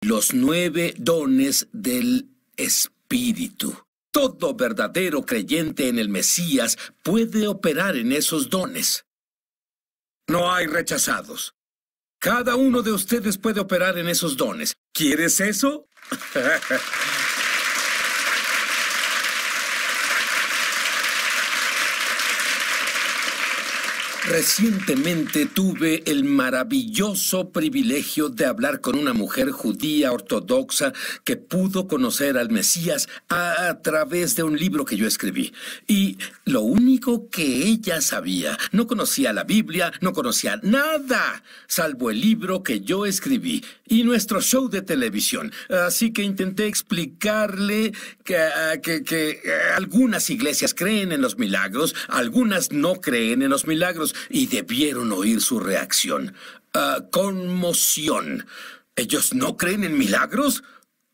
los nueve dones del Espíritu. Todo verdadero creyente en el Mesías puede operar en esos dones. No hay rechazados. Cada uno de ustedes puede operar en esos dones. ¿Quieres eso? Recientemente tuve el maravilloso privilegio de hablar con una mujer judía ortodoxa que pudo conocer al Mesías a, través de un libro que yo escribí. Y lo único que ella sabía, no conocía la Biblia, no conocía nada, salvo el libro que yo escribí y nuestro show de televisión. Así que intenté explicarle que, que, que eh, algunas iglesias creen en los milagros, algunas no creen en los milagros y debieron oír su reacción. Ah, conmoción. ¿Ellos no creen en milagros?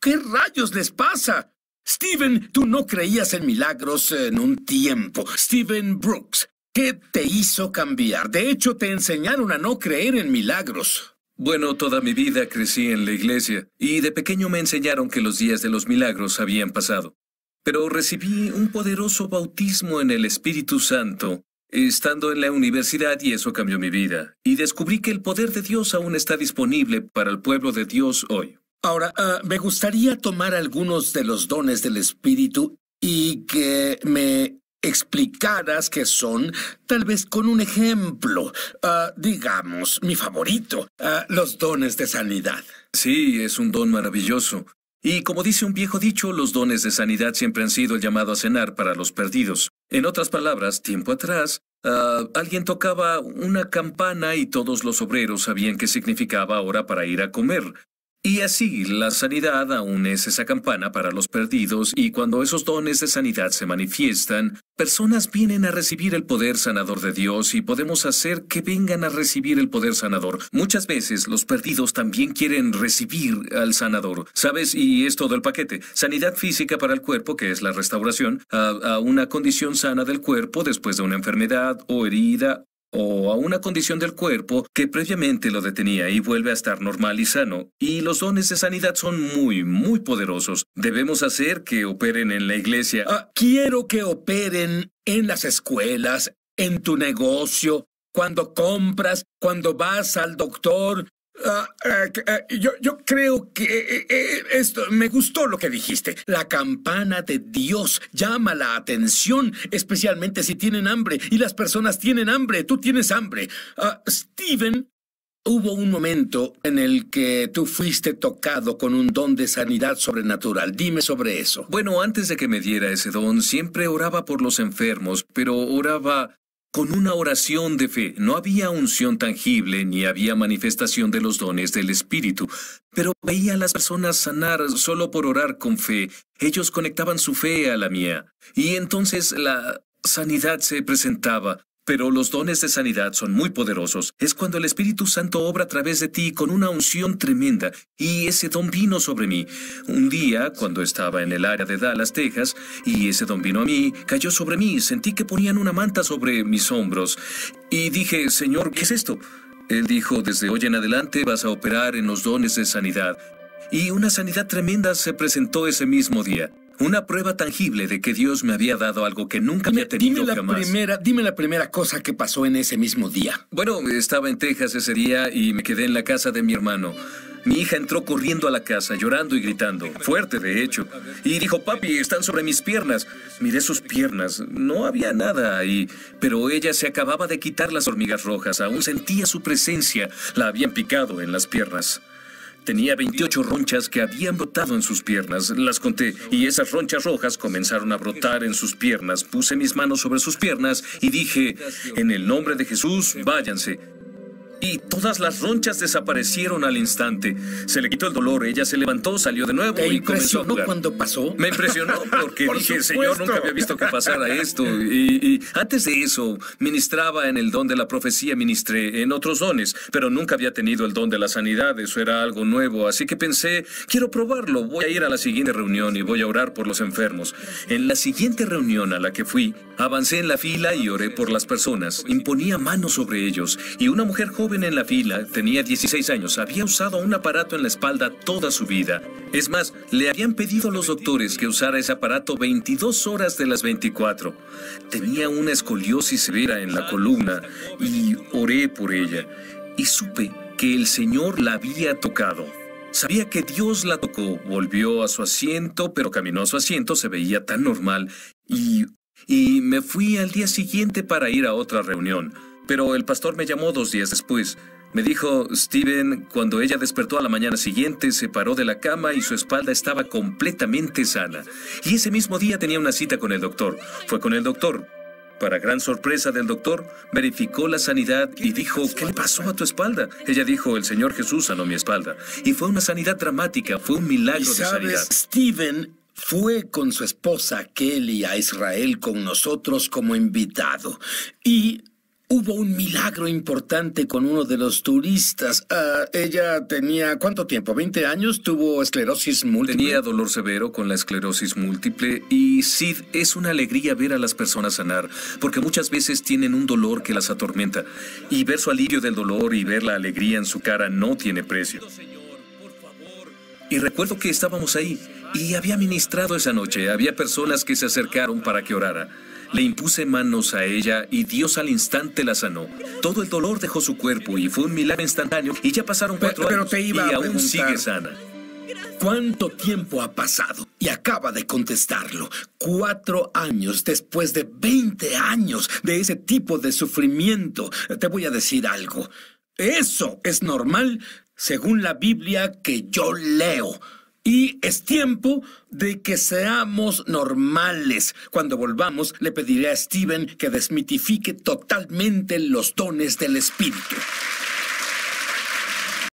¿Qué rayos les pasa? Steven, tú no creías en milagros en un tiempo. Steven Brooks, ¿qué te hizo cambiar? De hecho, te enseñaron a no creer en milagros. Bueno, toda mi vida crecí en la iglesia y de pequeño me enseñaron que los días de los milagros habían pasado. Pero recibí un poderoso bautismo en el Espíritu Santo estando en la universidad y eso cambió mi vida. Y descubrí que el poder de Dios aún está disponible para el pueblo de Dios hoy. Ahora, ah, me gustaría tomar algunos de los dones del Espíritu y que me explicaras qué son, tal vez con un ejemplo. Ah, digamos, mi favorito, ah, los dones de sanidad. Sí, es un don maravilloso. Y como dice un viejo dicho, los dones de sanidad siempre han sido el llamado a cenar para los perdidos. En otras palabras, tiempo atrás, ah, alguien tocaba una campana y todos los obreros sabían qué significaba ahora para ir a comer. Y así, la sanidad aún es esa campana para los perdidos y cuando esos dones de sanidad se manifiestan, personas vienen a recibir el poder sanador de Dios y podemos hacer que vengan a recibir el poder sanador. Muchas veces los perdidos también quieren recibir al sanador. ¿Sabes? Y es todo el paquete. Sanidad física para el cuerpo, que es la restauración, a, a una condición sana del cuerpo después de una enfermedad o herida o a una condición del cuerpo que previamente lo detenía y vuelve a estar normal y sano. Y los dones de sanidad son muy, muy poderosos. Debemos hacer que operen en la iglesia. Ah, quiero que operen en las escuelas, en tu negocio, cuando compras, cuando vas al doctor, Ah, ah, ah, yo, yo, creo que eh, eh, esto me gustó lo que dijiste. La campana de Dios llama la atención, especialmente si tienen hambre y las personas tienen hambre. Tú tienes hambre. Steven, hubo un momento en el que tú fuiste tocado con un don de sanidad sobrenatural. Dime sobre eso. Bueno, antes de que me diera ese don, siempre oraba por los enfermos, pero oraba con una oración de fe. No había unción tangible ni había manifestación de los dones del Espíritu, pero veía a las personas sanar solo por orar con fe. Ellos conectaban su fe a la mía. Y entonces la sanidad se presentaba. Pero los dones de sanidad son muy poderosos. Es cuando el Espíritu Santo obra a través de ti con una unción tremenda. Y ese don vino sobre mí. Un día, cuando estaba en el área de Dallas, Texas, y ese don vino a mí, cayó sobre mí. Sentí que ponían una manta sobre mis hombros. Y dije, Señor, ¿qué es esto? Él dijo, desde hoy en adelante vas a operar en los dones de sanidad. Y una sanidad tremenda se presentó ese mismo día. Una prueba tangible de que Dios me había dado algo que nunca me había tenido dime la jamás. Primera, dime la primera cosa que pasó en ese mismo día. Bueno, estaba en Texas ese día y me quedé en la casa de mi hermano. Mi hija entró corriendo a la casa, llorando y gritando, fuerte de hecho, y dijo, papi, están sobre mis piernas. Miré sus piernas, no había nada ahí, pero ella se acababa de quitar las hormigas rojas, aún sentía su presencia, la habían picado en las piernas. Tenía 28 ronchas que habían brotado en sus piernas. Las conté y esas ronchas rojas comenzaron a brotar en sus piernas. Puse mis manos sobre sus piernas y dije, en el nombre de Jesús, váyanse. Y todas las ronchas desaparecieron al instante. Se le quitó el dolor, ella se levantó, salió de nuevo ¿Te y comenzó a jugar. cuando pasó? Me impresionó porque Por dije. Señor, nunca había visto que pasara esto. Y, y antes de eso, ministraba en el don de la profecía, ministré en otros dones, pero nunca había tenido el don de la sanidad. Eso era algo nuevo. Así que pensé, quiero probarlo. Voy a ir a la siguiente reunión y voy a orar por los enfermos. En la siguiente reunión a la que fui, avancé en la fila y oré por las personas. Imponía manos sobre ellos y una mujer joven joven en la fila, tenía 16 años, había usado un aparato en la espalda toda su vida. Es más, le habían pedido a los doctores que usara ese aparato 22 horas de las 24. Tenía una escoliosis severa en la columna y oré por ella. Y supe que el Señor la había tocado. Sabía que Dios la tocó, volvió a su asiento, pero caminó a su asiento, se veía tan normal y... y me fui al día siguiente para ir a otra reunión. Pero el pastor me llamó dos días después. Me dijo, Steven, cuando ella despertó a la mañana siguiente, se paró de la cama y su espalda estaba completamente sana. Y ese mismo día tenía una cita con el doctor. Fue con el doctor, para gran sorpresa del doctor, verificó la sanidad y dijo, ¿qué le pasó a tu espalda? Ella dijo, el Señor Jesús sanó mi espalda. Y fue una sanidad dramática, fue un milagro de sanidad. Steven fue con su esposa Kelly a Israel con nosotros como invitado. Y Hubo un milagro importante con uno de los turistas. Ah, ella tenía, ¿cuánto tiempo? ¿20 años? ¿Tuvo esclerosis múltiple? Tenía dolor severo con la esclerosis múltiple y Sid, es una alegría ver a las personas sanar, porque muchas veces tienen un dolor que las atormenta. Y ver su alivio del dolor y ver la alegría en su cara no tiene precio. Y recuerdo que estábamos ahí y había ministrado esa noche. Había personas que se acercaron para que orara. Le impuse manos a ella y Dios al instante la sanó. Todo el dolor dejó su cuerpo y fue un milagro instantáneo y ya pasaron cuatro pero años te iba y a aún sigue sana. ¿Cuánto tiempo ha pasado? Y acaba de contestarlo. Cuatro años después de 20 años de ese tipo de sufrimiento. Te voy a decir algo. Eso es normal según la Biblia que yo leo. Y es tiempo de que seamos normales. Cuando volvamos, le pediré a Steven que desmitifique totalmente los dones del Espíritu.